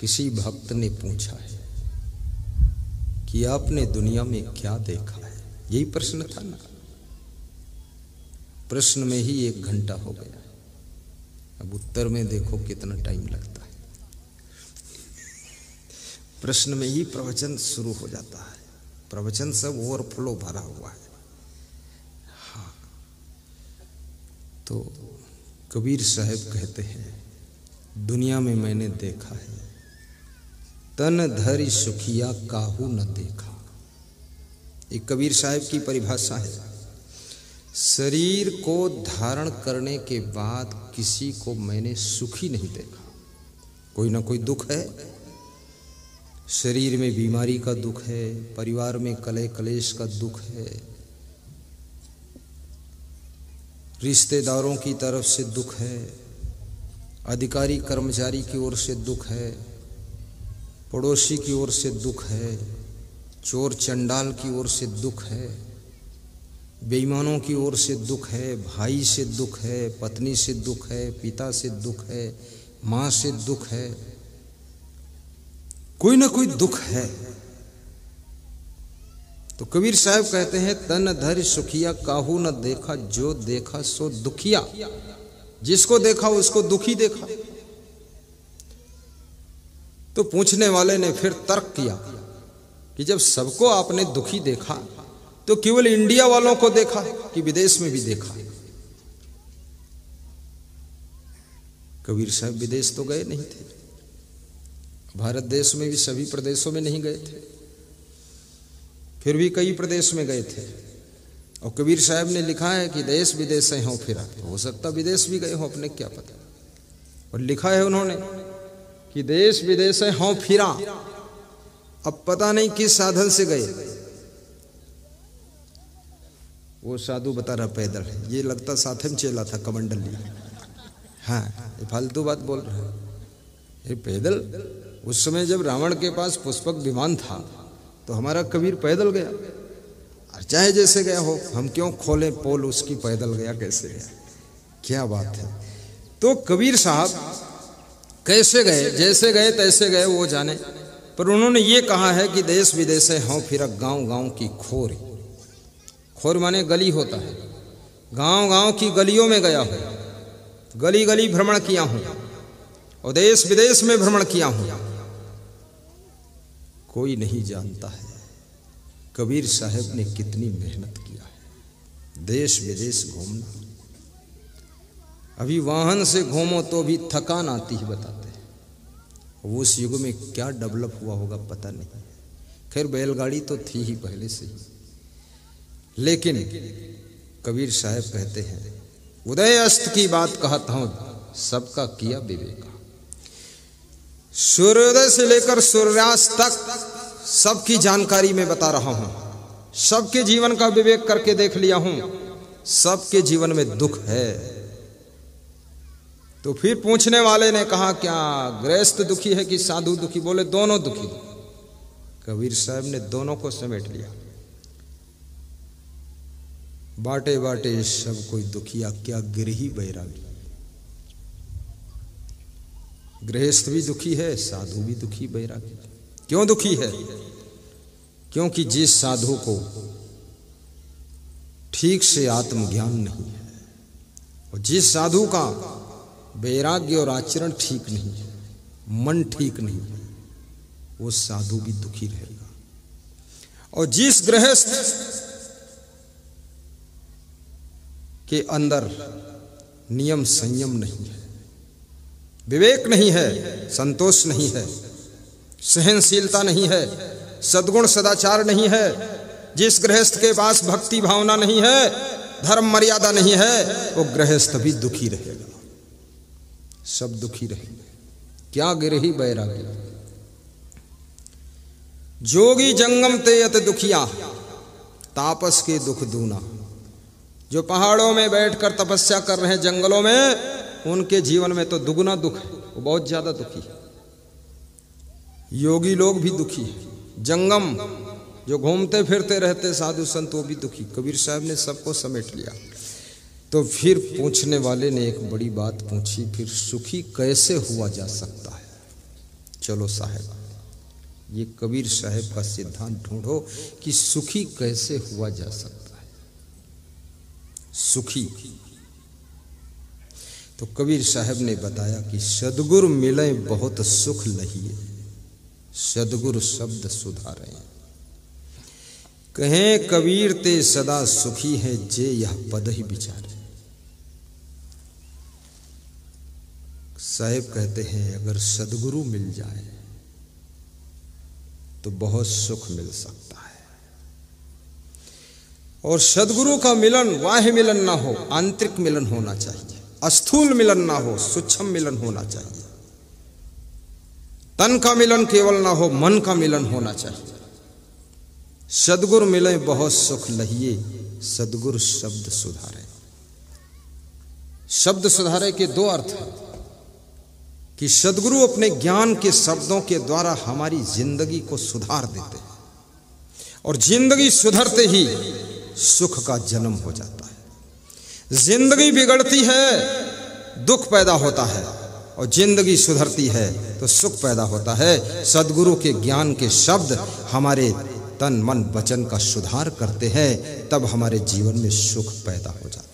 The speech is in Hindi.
किसी भक्त ने पूछा है कि आपने दुनिया में क्या देखा है? यही प्रश्न था ना। प्रश्न में ही एक घंटा हो गया अब उत्तर में देखो कितना टाइम लगता है। प्रश्न में ही प्रवचन शुरू हो जाता है। प्रवचन सब ओवरफ्लो भरा हुआ है। हाँ। तो कबीर साहब कहते हैं, दुनिया में मैंने देखा है तन धरि सुखिया काहू न देखा। ये कबीर साहब की परिभाषा है, शरीर को धारण करने के बाद किसी को मैंने सुखी नहीं देखा। कोई ना कोई दुख है, शरीर में बीमारी का दुख है, परिवार में कले कलेश का दुख है। रिश्तेदारों की तरफ़ से दुख है, अधिकारी कर्मचारी की ओर से दुख है पड़ोसी की ओर से दुख है, चोर चंडाल की ओर से दुख है, बेईमानों की ओर से दुख है, भाई से दुख है, पत्नी से दुख है, पिता से दुख है, माँ से दुख है, कोई ना कोई दुख है। तो कबीर साहब कहते हैं, तन धर सुखिया, काहू न देखा, जो देखा सो दुखिया। जिसको देखा, उसको दुखी देखा। तो पूछने वाले ने फिर तर्क किया कि जब सबको आपने दुखी देखा तो केवल इंडिया वालों को देखा कि विदेश में भी देखा। कबीर साहब विदेश तो गए नहीं थे। भारत देश में भी सभी प्रदेशों में नहीं गए थे। फिर भी कई प्रदेश में गए थे। और कबीर साहब ने लिखा है कि देश विदेश से हो फिरा। हो सकता विदेश भी गए हो, अपने क्या पता। और लिखा है उन्होंने कि देश विदेश से हों फिरा। अब पता नहीं किस साधन से गए। वो साधु बता रहा पैदल, ये लगता साथ में चला था कमंडल। हाँ फालतू बात बोल रहा है। ये पैदल, उस समय जब रावण के पास पुष्पक विमान था तो हमारा कबीर पैदल गया। और चाहे जैसे गया हो, हम क्यों खोले पोल उसकी पैदल गया, कैसे गया? क्या बात है। तो कबीर साहब कैसे गए, जैसे गए, तैसे गए, वो जाने। पर उन्होंने ये कहा है कि देश विदेश है, फिर गाँव गाँव की खोर। खोर माने गली होता है। गाँव गाँव की गलियों में गया हूँ। गली गली भ्रमण किया हूँ। और देश विदेश में भ्रमण किया हूँ। कोई नहीं जानता है, कबीर साहब ने कितनी मेहनत किया है। देश विदेश घूमना। अभी वाहन से घूमो तो भी थकान आती ही, बताते हैं। उस युग में क्या डेवलप हुआ होगा पता नहीं खैर, बैलगाड़ी तो थी ही पहले से ही। लेकिन कबीर साहब कहते हैं, उदय अस्त की बात कहता हूँ, सबका किया विवेक। सूर्योदय से लेकर सूर्यास्त तक सबकी जानकारी में बता रहा हूँ। सबके जीवन का विवेक करके देख लिया हूँ। सबके जीवन में दुख है। तो फिर पूछने वाले ने कहा, क्या गृहस्थ दुखी है कि साधु दुखी? बोले, दोनों दुखी कबीर साहब ने दोनों को समेट लिया। बाटे बाटे सब कोई दुखिया, क्या गिरही बैरागी? गृहस्थ भी दुखी है, साधु भी दुखी बैरागी। क्यों दुखी है? क्योंकि जिस साधु को ठीक से आत्मज्ञान नहीं है, और जिस साधु का वैराग्य और आचरण ठीक नहीं मन ठीक नहीं वो साधु भी दुखी रहेगा। और जिस गृहस्थ के अंदर नियम संयम नहीं है, विवेक नहीं है, संतोष नहीं है, सहनशीलता नहीं है, सदगुण सदाचार नहीं है, जिस गृहस्थ के पास भक्ति भावना नहीं है, धर्म मर्यादा नहीं है, वो गृहस्थ भी दुखी रहेगा। सब दुखी रहेंगे क्या गिरही बैरागी। जोगी जंगम ते अत दुखिया, तापस के दुख दूना। जो पहाड़ों में बैठकर तपस्या कर रहे हैं जंगलों में, उनके जीवन में तो दुगुना दुख है, वो बहुत ज़्यादा दुखी है। योगी लोग भी दुखी है। जंगम, जो घूमते फिरते रहते साधु संत, वो भी दुखी। कबीर साहब ने सबको समेट लिया। तो फिर पूछने वाले ने एक बड़ी बात पूछी, फिर सुखी कैसे हुआ जा सकता है? चलो साहेब, ये कबीर साहेब का सिद्धांत ढूंढो कि सुखी कैसे हुआ जा सकता है। सुखी। तो कबीर साहब ने बताया कि सदगुरु मिले बहुत सुख लहिए, सदगुरु शब्द सुधारे। कहें कबीर, ते सदा सुखी है, जे यह पद ही विचारे साहेब कहते हैं, अगर सदगुरु मिल जाए तो बहुत सुख मिल सकता है। और सदगुरु का मिलन वाह मिलन ना हो, आंतरिक मिलन होना चाहिए। अस्थूल मिलन ना हो, सूक्ष्म मिलन होना चाहिए। तन का मिलन केवल ना हो, मन का मिलन होना चाहिए। सदगुरु मिले, बहुत सुख लहिए। सदगुरु शब्द सुधारे। शब्द सुधारे के दो अर्थ हैं। कि सदगुरु अपने ज्ञान के शब्दों के द्वारा हमारी ज़िंदगी को सुधार देते हैं। और ज़िंदगी सुधरते ही सुख का जन्म हो जाता है। ज़िंदगी बिगड़ती है, दुख पैदा होता है। और ज़िंदगी सुधरती है तो सुख पैदा होता है। सदगुरु के ज्ञान के शब्द हमारे तन मन वचन का सुधार करते हैं, तब हमारे जीवन में सुख पैदा हो जाता है।